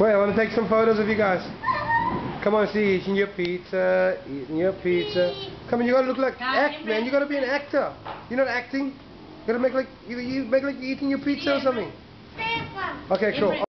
Wait, I want to take some photos of you guys. Come on, see, eating your pizza, eating your pizza. Come on, you gotta look like act, man. You gotta be an actor. You're not acting. You gotta make like you, you make like you're eating your pizza or something. Okay, cool.